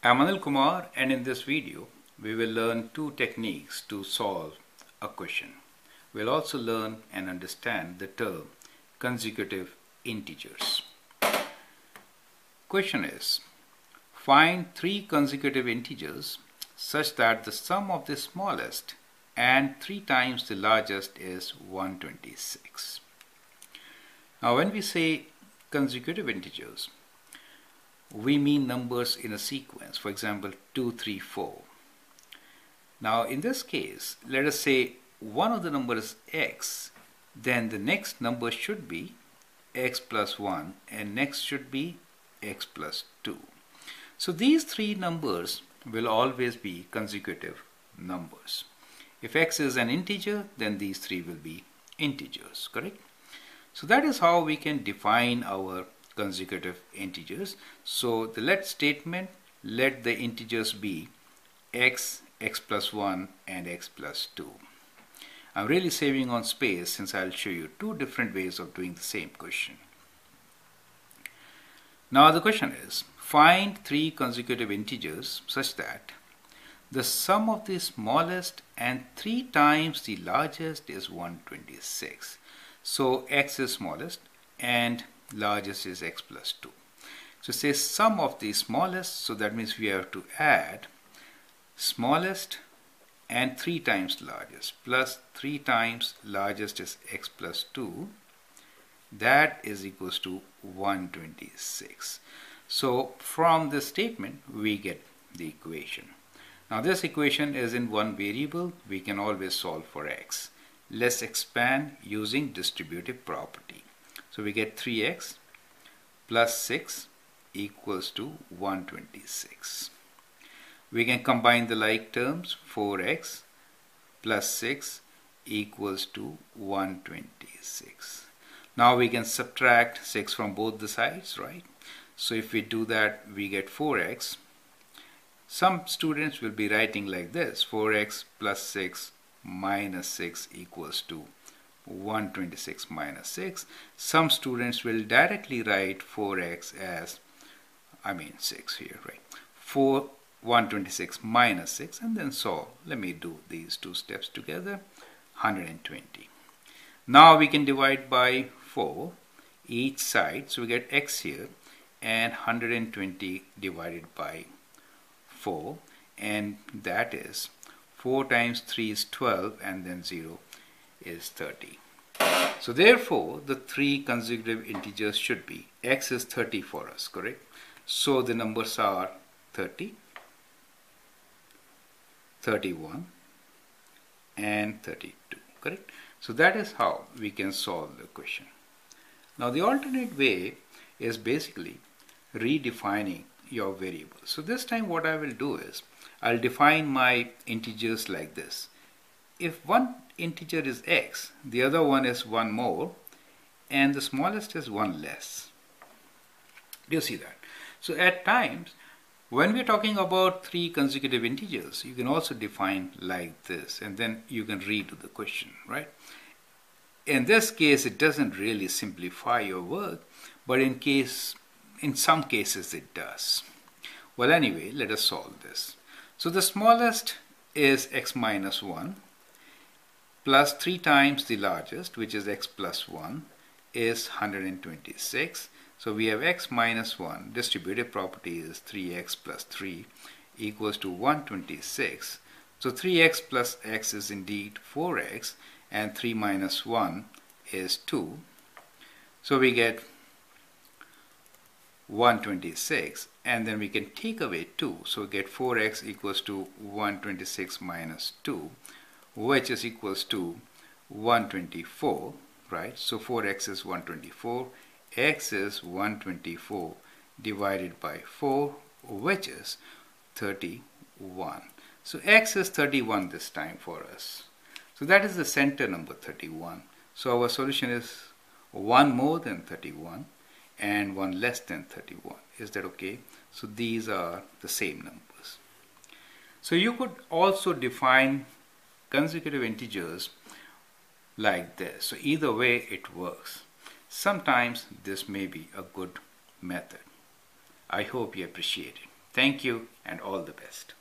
I'm Anil Kumar and in this video we will learn two techniques to solve a question. We'll also learn and understand the term consecutive integers. Question is find three consecutive integers such that the sum of the smallest and three times the largest is 126. Now when we say consecutive integers we mean numbers in a sequence, for example 2, 3, 4. Now in this case, let us say one of the numbers x, then the next number should be x plus 1 and next should be x plus 2. So these three numbers will always be consecutive numbers. If x is an integer, then these three will be integers, correct? So that is how we can define our consecutive integers. So the let statement, let the integers be x, x plus 1 and x plus 2. I'm really saving on space since I'll show you two different ways of doing the same question. Now the question is, find three consecutive integers such that the sum of the smallest and three times the largest is 126. So x is smallest and largest is x plus 2. So say sum of the smallest, so that means we have to add smallest and 3 times largest plus 3 times largest is x plus 2 that is equals to 126. So from this statement we get the equation. Now this equation is in one variable we can always solve for x. Let's expand using distributive property. So we get 3x plus 6 equals to 126. We can combine the like terms 4x plus 6 equals to 126. Now we can subtract 6 from both the sides, right? So if we do that, we get 4x. Some students will be writing like this, 4x plus 6 minus 6 equals to 126 minus 6. Some students will directly write 4x as, I mean 6 here, right? 4, 126 minus 6 and then solve. Let me do these two steps together, 120. Now we can divide by 4 each side, so we get x here and 120 divided by 4 and that is 4 times 3 is 12 and then 0 is 30. So therefore, the three consecutive integers should be x is 30 for us, correct? So the numbers are 30, 31 and 32, correct? So that is how we can solve the question. Now the alternate way is basically redefining your variable. So this time what I will do is I'll define my integers like this. If one integer is x, the other one is one more, and the smallest is one less. Do you see that? So at times, when we're talking about three consecutive integers, you can also define like this, and then you can redo the question, right? In this case, it doesn't really simplify your work, but in case, in some cases it does. Well, anyway, let us solve this. So the smallest is x minus 1, plus 3 times the largest, which is x plus 1, is 126. So we have x minus 1, distributive property is 3x plus 3 equals to 126. So 3x plus x is indeed 4x and 3 minus 1 is 2. So we get 126 and then we can take away 2. So we get 4x equals to 126 minus 2 which is equals to 124 right? So 4x is 124 x is 124 divided by 4 which is 31 so x is 31 this time for us. So that is the center number 31 so our solution is 1 more than 31 and 1 less than 31 is that okay? So these are the same numbers. So you could also define consecutive integers like this. So either way it works. Sometimes this may be a good method. I hope you appreciate it. Thank you and all the best.